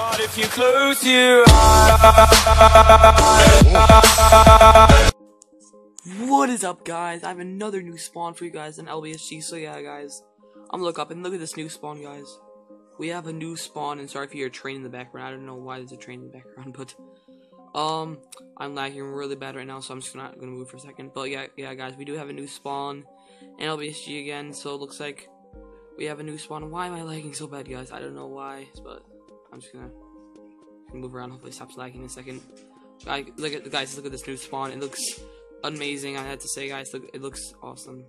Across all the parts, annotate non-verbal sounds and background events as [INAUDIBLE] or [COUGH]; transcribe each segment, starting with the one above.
But if you close your eyes What is up, guys? I have another new spawn for you guys in LBSG. So yeah, guys, I'm look up and look at this new spawn, guys. We have a new spawn, and sorry if you hear a train in the background. I don't know why there's a train in the background, [LAUGHS] but um, I'm lagging really bad right now, so I'm just not gonna move for a second. But yeah, yeah, guys, we do have a new spawn in LBSG again. So it looks like we have a new spawn. Why am I lagging so bad, guys? I don't know why, but I'm just gonna, move around. Hopefully, stops lagging in a second. Guys, look at the guys. Look at this new spawn. It looks amazing. I had to say, guys, look, it looks awesome.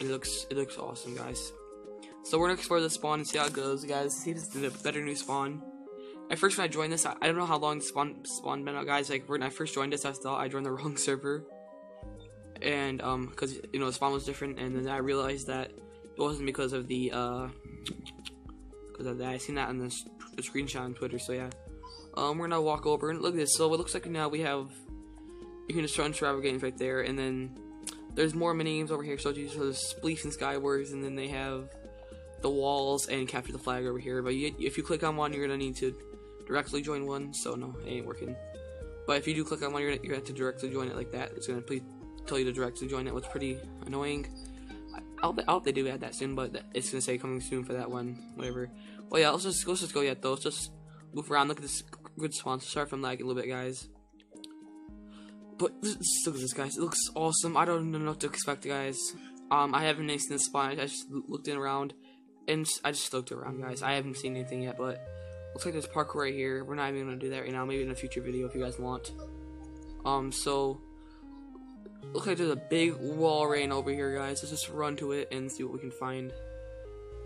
It looks, it looks awesome, guys. So we're gonna explore the spawn and see how it goes, guys. See if it's a better new spawn. At first, when I joined this, I, I don't know how long the spawn spawn been out, guys. Like when I first joined this, I thought I joined the [LAUGHS] wrong server, and um, because you know the spawn was different, and then I realized that it wasn't because of the uh, because of that. I seen that on the, the screenshot on Twitter. So yeah, um, we're gonna walk over and look at this. So it looks like now we have you can just run survival games right there, and then there's more mini games over here. So there's Spleef and Skywars, and then they have the walls and capture the flag over here. But you, if you click on one, you're gonna need to directly join one. So no, it ain't working. But if you do click on one, you're gonna, you're gonna have to directly join it like that. It's gonna please tell you to directly join it, which is pretty annoying. I hope they do add that soon, but it's gonna say coming soon for that one, whatever. Well, yeah, let's just let's just go yet though. Let's just move around. Look at this good spawn. Sorry if I'm lagging a little bit, guys. But look at this, guys. It looks awesome. I don't know what to expect, guys. Um, I haven't seen this spawn. I just looked in around, and I just looked around, guys. I haven't seen anything yet, but looks like there's parkour right here. We're not even gonna do that right now. Maybe in a future video if you guys want. Um, so looks like there's a big wall rain over here, guys. Let's just run to it and see what we can find.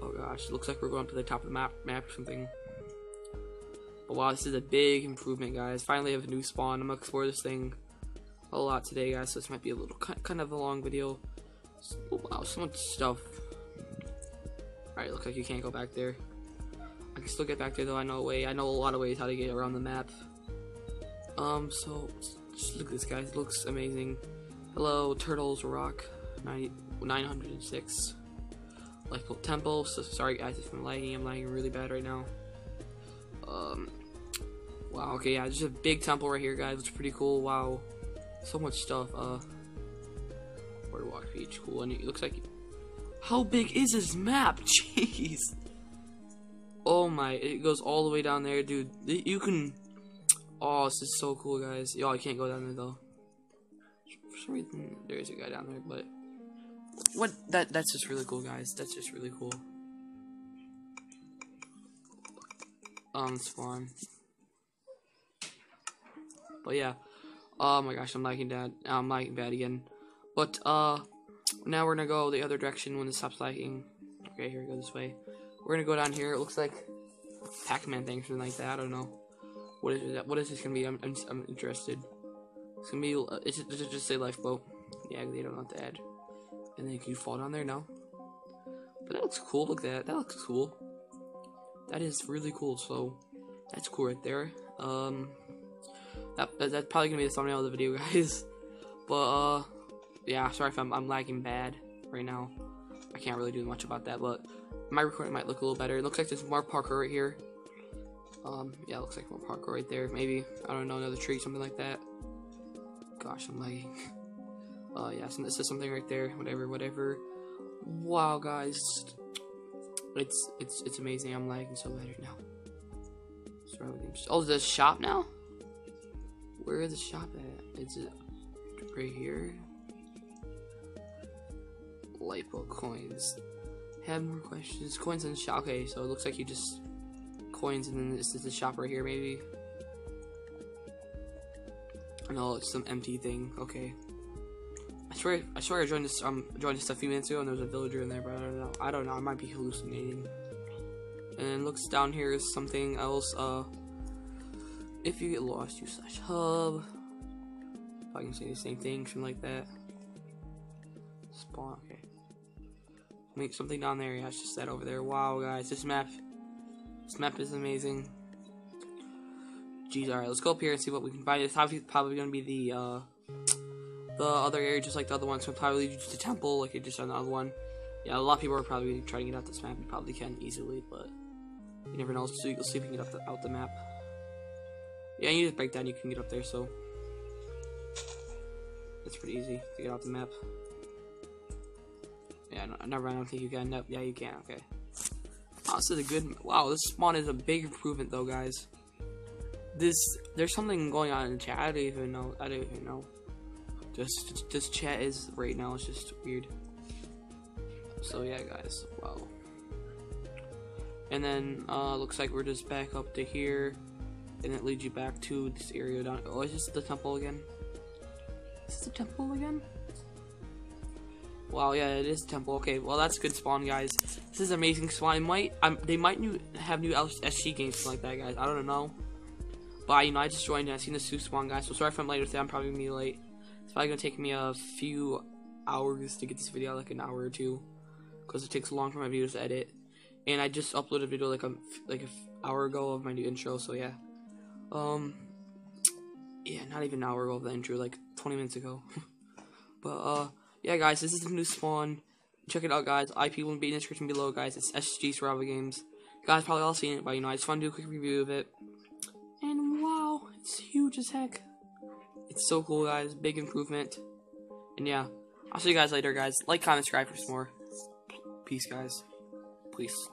Oh gosh, looks like we're going to the top of the map, map or something. But wow, this is a big improvement, guys. Finally, have a new spawn. I'm gonna explore this thing a lot today, guys. So this might be a little kind of a long video. Oh, wow, so much stuff. Alright, looks like you can't go back there. I can still get back there though. I know a way. I know a lot of ways how to get around the map. Um, so just look at this, guys. It looks amazing. Hello, Turtles Rock 90, 906. Lifeboat Temple. So sorry, guys, if I'm lagging. I'm lagging really bad right now. Um, wow. Okay, yeah, there's a big temple right here, guys. It's pretty cool. Wow, so much stuff. Uh, Boardwalk Beach, cool. And it looks like. How big is this map? [LAUGHS] Jeez. Oh my, it goes all the way down there, dude. You can. Oh, this is so cool, guys. Yo, I can't go down there though. For some reason, there is a guy down there, but what? That that's just really cool, guys. That's just really cool. Um, spawn. But yeah. Oh my gosh, I'm lagging bad. I'm lagging bad again. But uh, now we're gonna go the other direction when it stops lagging. Okay, here we go this way. We're gonna go down here. It looks like Pac-Man thing, something like that. I don't know. What is it? What is this gonna be? I'm I'm, I'm interested. It's gonna be. Uh, it's just, just say lifeboat. Yeah, they don't want to add. And then can you fall down there? No. But that looks cool. Look at that. That looks cool. That is really cool. So that's cool right there. Um, that, that that's probably gonna be the thumbnail of the video, [LAUGHS] guys. But uh, yeah. Sorry if I'm I'm lagging bad right now. I can't really do much about that, but my recording might look a little better. It looks like there's more parkour right here. Um, yeah, looks like more parkour right there. Maybe, I don't know, another tree, something like that. Gosh, I'm lagging. [LAUGHS] Uh, yeah, so this is something right there. Whatever, whatever. Wow, guys. It's, it's, it's amazing. I'm lagging so bad right now. Oh, the shop now? Where is the shop at? Is it right here? Lipo coins. Have more questions. Coins and shop. Okay, so it looks like you just coins and then this is the shop right here, maybe. No, it's some empty thing. Okay. I swear, I swear I joined this um joined this a few minutes ago and there was a villager in there, but I don't know. I don't know. I might be hallucinating. And looks down here is something else. Uh, if you get lost, you slash hub. If I can say the same thing, something like that. Spawn. Okay. Make something down there. Yeah, it's just that over there. Wow, guys, this map, this map is amazing. Jeez, all right, let's go up here and see what we can find. It's probably probably gonna be the uh, the other area, just like the other one. So probably just a temple, like it just on the other one. Yeah, a lot of people are probably trying to get out this map. You probably can easily, but You never know. So you'll see if you can get up the, out the map. Yeah, you just break down. You can get up there. So it's pretty easy to get out the map. Yeah, no, never mind. I don't think you can. Nope. Yeah, you can. Okay. Oh, this is a good. Wow, this spawn is a big improvement, though, guys. This there's something going on in chat. I don't even know. I don't even know. Just this chat is right now. It's just weird. So yeah, guys. Wow. And then uh, looks like we're just back up to here, and it leads you back to this area down. Oh, is this the temple again? Is this the temple again? Wow, yeah, it is temple. Okay, well that's good spawn, guys. This is amazing spawn. It might, um, they might new have new SG games like that, guys. I don't know. But you know, I just joined and I seen the new spawn, guys. So sorry if I'm late with it. I'm probably gonna be late. It's probably gonna take me a few hours to get this video, like an hour or two, because it takes long for my videos to edit. And I just uploaded a video like a like an hour ago of my new intro. So yeah, um, yeah, not even an hour ago of the intro, like 20 minutes ago. [LAUGHS] but uh yeah, guys, this is the new spawn. Check it out, guys. IP will be in the description below, guys. It's SG Survival Games. Guys probably all seen it, but you know, I just want to do a quick review of it. And wow, it's huge as heck. It's so cool, guys. Big improvement. And yeah, I'll see you guys later, guys. Like, comment, subscribe for some more. Peace, guys. Peace.